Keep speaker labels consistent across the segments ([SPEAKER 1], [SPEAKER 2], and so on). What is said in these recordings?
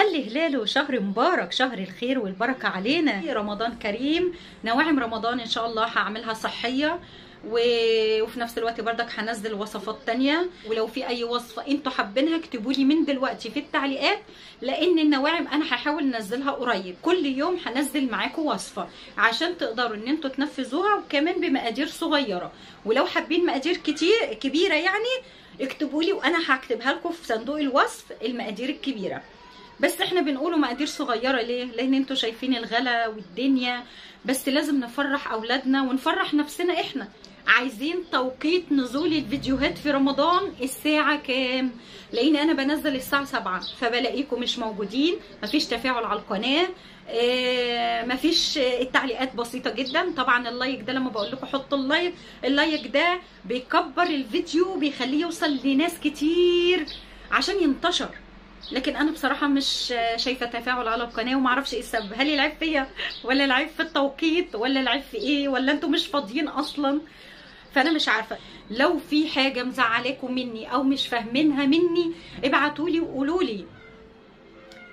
[SPEAKER 1] هل هلال شهر مبارك شهر الخير والبركة علينا. رمضان كريم نواعم رمضان إن شاء الله هعملها صحية و... وفي نفس الوقت بردك هنزل وصفات تانية. ولو في أي وصفة أنتوا حابينها اكتبوا لي من دلوقتي في التعليقات لأن النواعم أنا هحاول أنزلها قريب. كل يوم هنزل معاكم وصفة عشان تقدروا إن أنتوا تنفذوها وكمان بمقادير صغيرة. ولو حابين مقادير كتير كبيرة يعني اكتبوا لي وأنا هكتبها لكم في صندوق الوصف المقادير الكبيرة. بس إحنا بنقوله مقادير صغيرة ليه؟ لأن أنتوا شايفين الغلا والدنيا. بس لازم نفرح أولادنا ونفرح نفسنا إحنا. عايزين توقيت نزول الفيديوهات في رمضان الساعة كام؟ لأن أنا بنزل الساعة 7 فبلاقيكم مش موجودين مفيش تفاعل على القناة آه مفيش التعليقات بسيطة جدا. طبعا ال like ده لما بقول لكم حطوا ال like اللايك ده بيكبر الفيديو بيخليه يوصل لناس كتير عشان ينتشر. لكن أنا بصراحة مش شايفة تفاعل على القناة ومعرفش إيه السبب. هل العيب فيا ولا العيب في التوقيت ولا العيب في إيه؟ ولا أنتوا مش فاضيين أصلا؟ فأنا مش عارفة. لو في حاجة مزعلاكم مني أو مش فاهمينها مني ابعتوا لي وقولوا لي.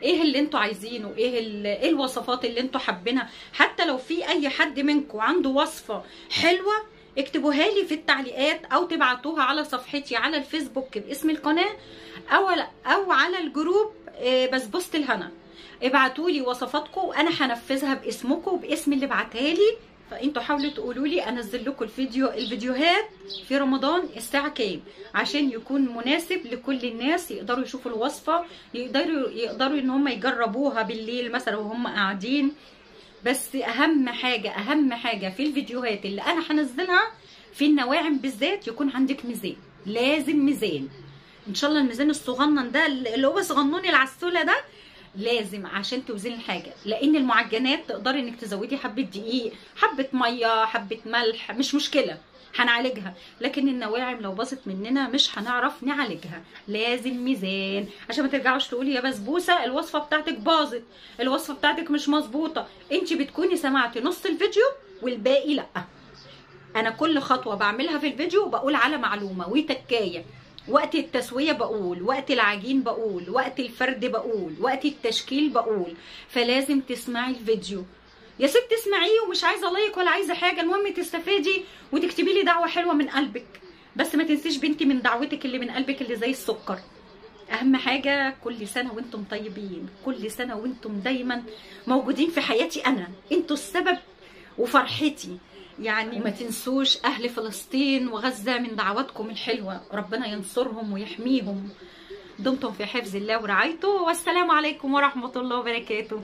[SPEAKER 1] إيه اللي أنتوا عايزينه؟ إيه إيه الوصفات اللي أنتوا حابينها؟ حتى لو في أي حد منكم عنده وصفة حلوة اكتبوها لي في التعليقات أو تبعتوها على صفحتي على الفيسبوك باسم القناة أو أو على الجروب بسبوسه الهنا ابعتوا لي وصفاتكم وأنا هنفذها باسمكم وباسم اللي بعتها لي. فأنتوا حاولوا تقولوا لي أنزل لكم الفيديو الفيديوهات في رمضان الساعة كام؟ عشان يكون مناسب لكل الناس يقدروا يشوفوا الوصفة يقدروا يقدروا إن هم يجربوها بالليل مثلا وهم قاعدين. بس أهم حاجة أهم حاجة في الفيديوهات اللي أنا هنزلها في النواعم بالذات يكون عندك ميزان لازم ميزان. إن شاء الله الميزان الصغنن ده اللي هو صغنون العسولة ده لازم عشان توزني الحاجة. لأن المعجنات تقدري إنك تزودي حبة دقيق حبة مية حبة ملح مش مشكلة هنعالجها. لكن النواعم لو باظت مننا مش هنعرف نعالجها. لازم ميزان. عشان ما ترجعوش تقولي يا بسبوسة الوصفة بتاعتك باظت. الوصفة بتاعتك مش مظبوطة. انت بتكوني سمعتي نص الفيديو والباقي لأ. أنا كل خطوة بعملها في الفيديو بقول على معلومة وتكاية. وقت التسوية بقول وقت العجين بقول وقت الفرد بقول وقت التشكيل بقول. فلازم تسمعي الفيديو. يا ست اسمعيه ومش عايزة لايك ولا عايزة حاجة المهم تستفادي وتكتبي لي دعوة حلوة من قلبك. بس ما تنسيش بنتي من دعوتك اللي من قلبك اللي زي السكر. أهم حاجة كل سنة وأنتم طيبين كل سنة وأنتم دايما موجودين في حياتي أنا. أنتوا السبب وفرحتي. يعني ما تنسوش أهل فلسطين وغزة من دعواتكم الحلوة. ربنا ينصرهم ويحميهم. دمتم في حفظ الله ورعايته. والسلام عليكم ورحمة الله وبركاته.